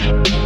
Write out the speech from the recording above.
Bye.